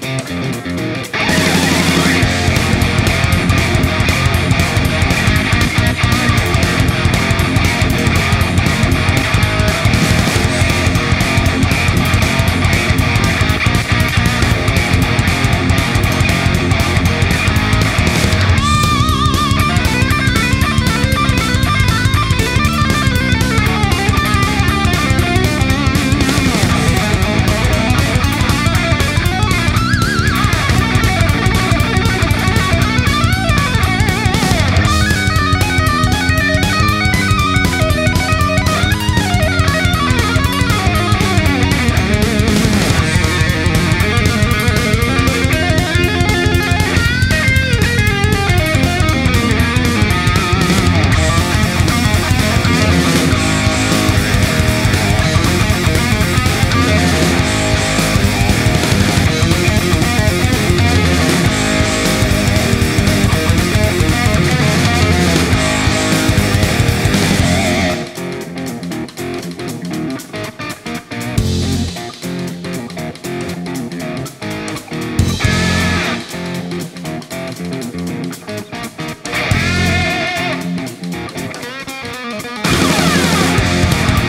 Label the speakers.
Speaker 1: Mm-hmm.